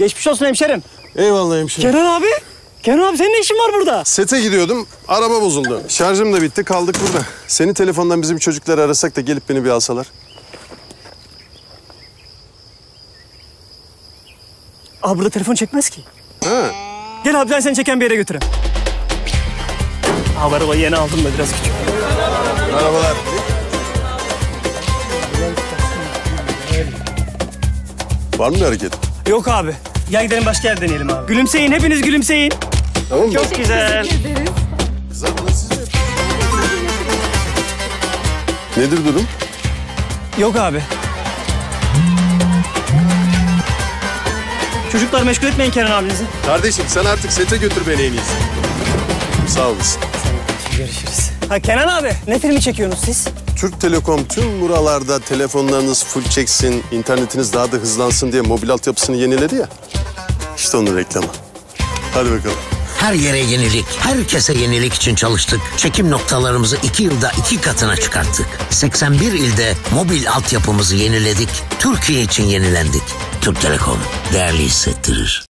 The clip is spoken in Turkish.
Geçmiş olsun hemşerim. Eyvallah hemşerim. Kenan abi. Kenan abi senin ne işin var burada? Sete gidiyordum. Araba bozuldu. Şarjım da bitti. Kaldık burada. Seni telefondan bizim çocukları arasak da gelip beni bir alsalar. Abi burada telefon çekmez ki. Ha. Gel abi ben seni çeken bir yere götüreyim. Abi arabayı yeni aldım da biraz küçük. Merhabalar. Var mı bir hareket? Yok abi. Gel gidelim başka yer deneyelim abi. Gülümseyin hepiniz gülümseyin. Tamam mı? Çok güzel. Kızlar mi Nedir durum? Yok abi. Çocuklar meşgul etmeyin Kenan abinizi. Kardeşim sen artık sete götür beni en iyisi. Sağ olasın. Görüşürüz. Ha Kenan abi ne filmi çekiyorsunuz siz? Türk Telekom tüm buralarda telefonlarınız full çeksin, internetiniz daha da hızlansın diye mobil altyapısını yeniledi ya. İşte onun reklamı. Hadi bakalım. Her yere yenilik, herkese yenilik için çalıştık. Çekim noktalarımızı iki yılda iki katına çıkarttık. 81 ilde mobil altyapımızı yeniledik. Türkiye için yenilendik. Türk Telekom değerli hissettirir.